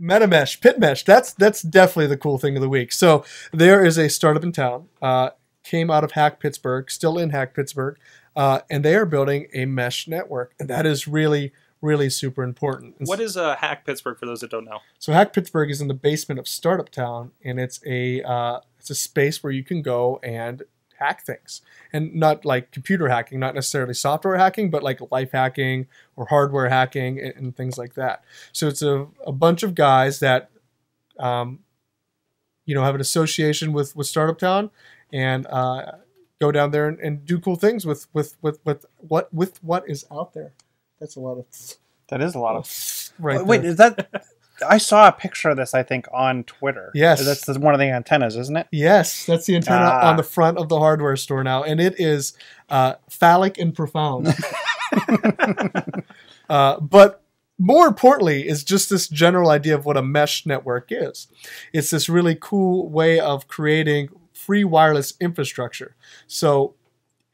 MetaMesh, PittMesh. That's that's definitely the cool thing of the week. So there is a startup in town. Uh, came out of Hack Pittsburgh, still in Hack Pittsburgh, uh, and they are building a mesh network, and that is really really super important. And What is uh, Hack Pittsburgh for those that don't know? so Hack Pittsburgh is in the basement of Startup Town, and it's a uh, it's a space where you can go and hack things, and not like computer hacking, not necessarily software hacking, but like life hacking or hardware hacking and, and things like that. So it's a, a bunch of guys that, um, you know, have an association with with Startup Town, and uh, go down there and, and do cool things with with with with what with what is out there. That's a lot of That is a lot of. right. Wait, there. is that? I saw a picture of this. I think on Twitter. Yes. that's the, one of the antennas, isn't it? Yes, that's the antenna Ah. on the front of the hardware store now, and it is uh, phallic and profound. uh, but more importantly, is just this general idea of what a mesh network is. It's this really cool way of creating free wireless infrastructure. So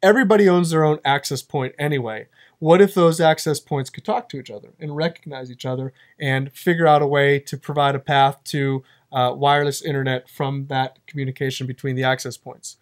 everybody owns their own access point anyway. What if those access points could talk to each other and recognize each other and figure out a way to provide a path to uh, wireless internet from that communication between the access points?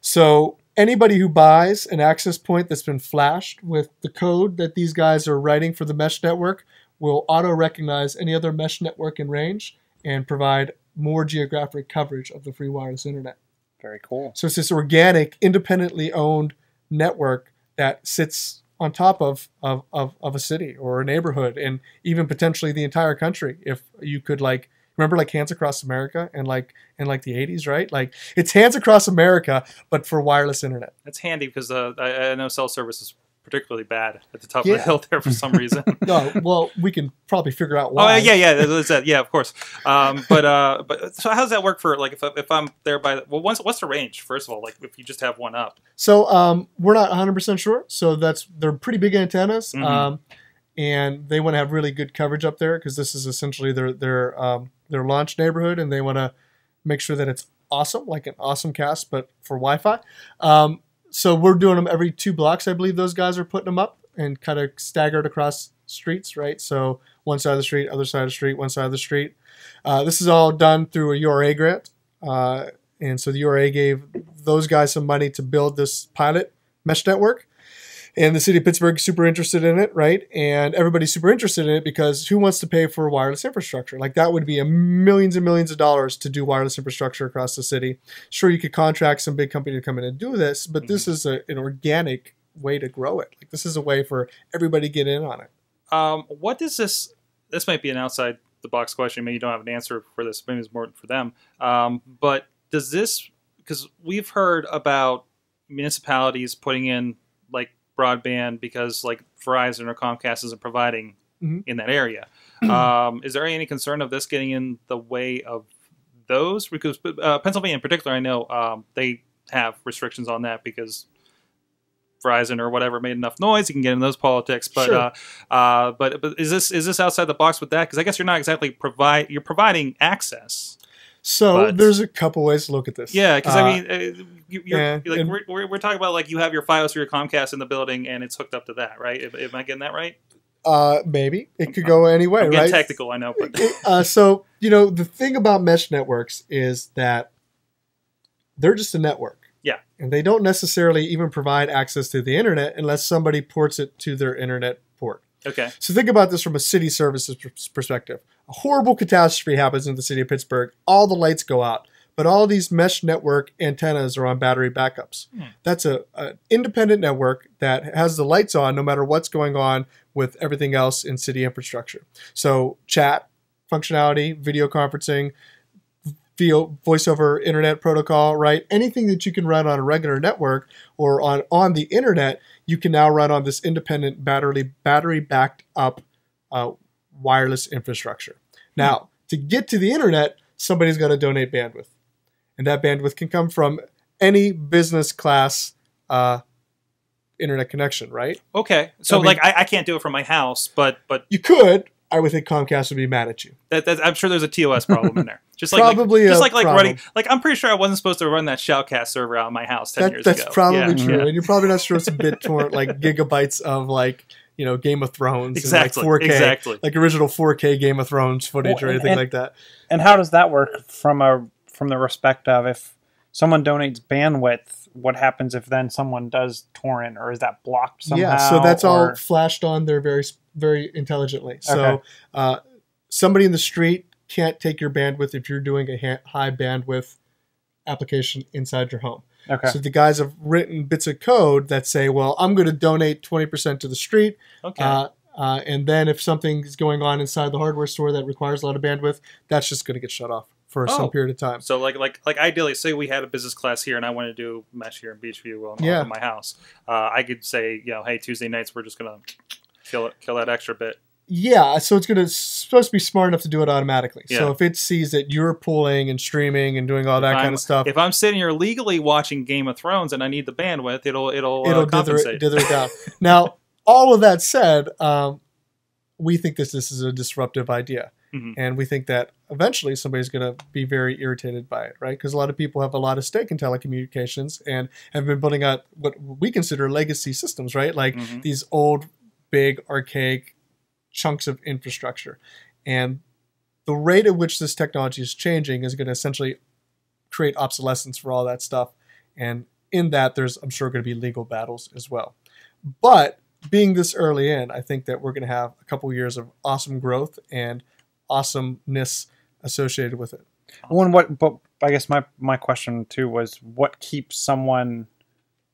So anybody who buys an access point that's been flashed with the code that these guys are writing for the mesh network will auto recognize any other mesh network in range and provide more geographic coverage of the free wireless internet. Very cool. So it's this organic, independently owned network that sits on top of, of, of, of a city or a neighborhood and even potentially the entire country. If you could like remember like Hands Across America and like in like the 80s, right? Like it's Hands Across America, but for wireless internet. That's handy because uh, I, I know cell service is particularly bad at the top of the hill there for some reason. No, well, we can probably figure out why. Oh yeah, yeah, that's that. Yeah, of course. Um, but uh, but so how does that work for like if, if I'm there by the, well, what's what's the range first of all? Like if you just have one up, So um, we're not 100% sure. So that's they're pretty big antennas, Mhm. um, and they want to have really good coverage up there because this is essentially their their um, their launch neighborhood, and they want to make sure that it's awesome, like an awesome cast, but for Wi-Fi. Um, so we're doing them every two blocks, I believe. Those guys are putting them up and kind of staggered across streets, right? So one side of the street, other side of the street, one side of the street. Uh, this is all done through a URA grant. Uh, and so the URA gave those guys some money to build this pilot mesh network. And the city of Pittsburgh is super interested in it, right? And everybody's super interested in it because who wants to pay for wireless infrastructure? Like that would be a millions and millions of dollars to do wireless infrastructure across the city. Sure, you could contract some big company to come in and do this, but this is a, an organic way to grow it. Like this is a way for everybody to get in on it. um, what does this? This might be an outside the box question. Maybe you don't have an answer for this. Maybe it's more for them. Um, but does this? Because we've heard about municipalities putting in like broadband because like Verizon or Comcast isn't providing Mhm. in that area. um, is there any concern of this getting in the way of those? Because uh, Pennsylvania, in particular, I know um, they have restrictions on that because Verizon or whatever made enough noise. You can get in those politics, but Sure. uh, uh, but but is this is this outside the box with that? Because I guess you're not exactly provide you're providing access. So But- there's a couple ways to look at this. Yeah, because Uh, I mean, uh, you, you're, yeah, like and- we're, we're, we're talking about like you have your FiOS or your Comcast in the building and it's hooked up to that, right? Am, am I getting that right? uh, maybe it could go any way, I'm right? technical, I know, but uh, so you know the thing about mesh networks is that they're just a network Yeah. and they don't necessarily even provide access to the internet unless somebody ports it to their internet port okay, so think about this from a city services perspective a horrible catastrophe happens in the city of pittsburgh all the lights go out but all these mesh network antennas are on battery backups Hmm. that's a, an independent network that has the lights on no matter what's going on with everything else in city infrastructure so chat functionality, video conferencing, vo- voice over internet protocol, right? Anything that you can run on a regular network or on on the internet, you can now run on this independent battery battery backed up uh, wireless infrastructure. Now, to get to the internet, somebody's got to donate bandwidth, and that bandwidth can come from any business class uh, internet connection, right? okay. So I mean- like I, I can't do it from my house, but but You could. I would think Comcast would be mad at you. that, that, I'm sure there's a TOS problem in there. Just like Probably like, just like like problem. running like I'm pretty sure I wasn't supposed to run that Shoutcast server out of my house ten That, years that's ago. That's probably Yeah, true, yeah. and you're probably not sure it's a bit torrent like gigabytes of like you know Game of Thrones Exactly. like 4K, Exactly. like original 4K Game of Thrones footage Well, or anything and- like that. And how does that work from a from the respect of if someone donates bandwidth, what happens if then someone does torrent or is that blocked somehow? Yeah, so that's all flashed on there very very intelligently. So Okay. uh, somebody in the street can't take your bandwidth if you're doing a ha- high bandwidth application inside your home. Okay. So the guys have written bits of code that say, well, I'm going to donate 20% to the street. Okay. Uh, uh, and then if something is going on inside the hardware store that requires a lot of bandwidth, that's just going to get shut off for Oh. some period of time. So like like like ideally, say we had a business class here, and I want to do mesh here in Beechview on, Yeah. on my house. Uh, I could say, you know, hey, Tuesday nights we're just gonna kill it, kill that extra bit. Yeah, so it's going to supposed to be smart enough to do it automatically. So if it sees that you're pulling and streaming and doing all that I'm- kind of stuff, If I'm sitting here legally watching Game of Thrones and I need the bandwidth, it'll it'll, it'll uh, dither, compensate. it, dither it down. now, all of that said, um, we think this this is a disruptive idea, Mhm. and we think that eventually somebody's going to be very irritated by it, right? Because a lot of people have a lot of stake in telecommunications and have been building out what we consider legacy systems, right? Like Mhm. these old, big, archaic chunks of infrastructure, and the rate at which this technology is changing is going to essentially create obsolescence for all that stuff. And in that, there's, I'm sure, going to be legal battles as well. But being this early in, I think that we're going to have a couple years of awesome growth and awesomeness associated with it. One what but I guess my my question too was what keeps someone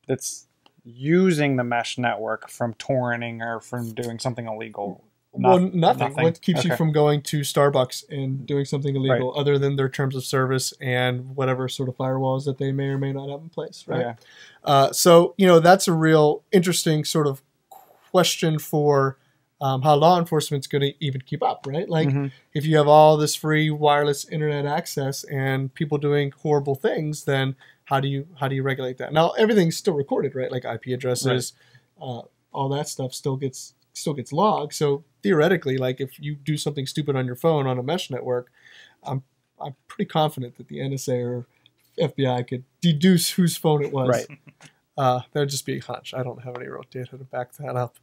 that's using the mesh network from torrenting or from doing something illegal. Well, nothing. nothing. What keeps you from going to Starbucks and doing something illegal, other than their terms of service and whatever sort of firewalls that they may or may not have in place, right? Okay. Uh, so you know that's a real interesting sort of question for um, how law enforcement's going to even keep up, right? Like Mhm. if you have all this free wireless internet access and people doing horrible things, then how do you how do you regulate that? Now everything's still recorded, right? Like IP addresses, uh, all that stuff still gets still gets logged. So theoretically, like if you do something stupid on your phone on a mesh network, I'm I'm pretty confident that the NSA or FBI could deduce whose phone it was. Right. Uh, that would just be a hunch. I don't have any real data to back that up.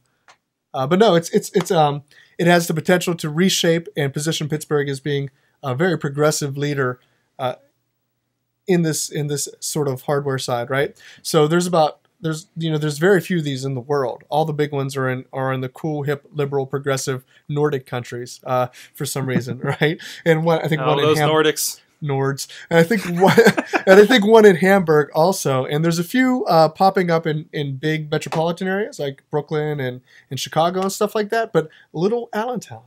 Uh, but no, it's it's it's um it has the potential to reshape and position Pittsburgh as being a very progressive leader uh, in this in this sort of hardware side, right? So there's about there's you know there's very few of these in the world. All the big ones are in are in the cool, hip, liberal, progressive Nordic countries uh, for some reason, right? And one I think Oh, one in those Ham- Nordics. Nords, and I think one, and I think one in Hamburg also. And there's a few uh, popping up in, in big metropolitan areas like Brooklyn and, and Chicago and stuff like that. But little Allentown,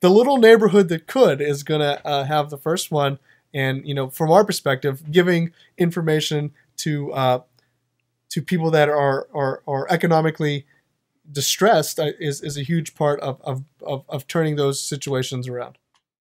the little neighborhood that could, is gonna uh, have the first one. And you know, from our perspective, giving information to uh, to people that are are, are economically distressed uh, is, is a huge part of, of, of, of turning those situations around.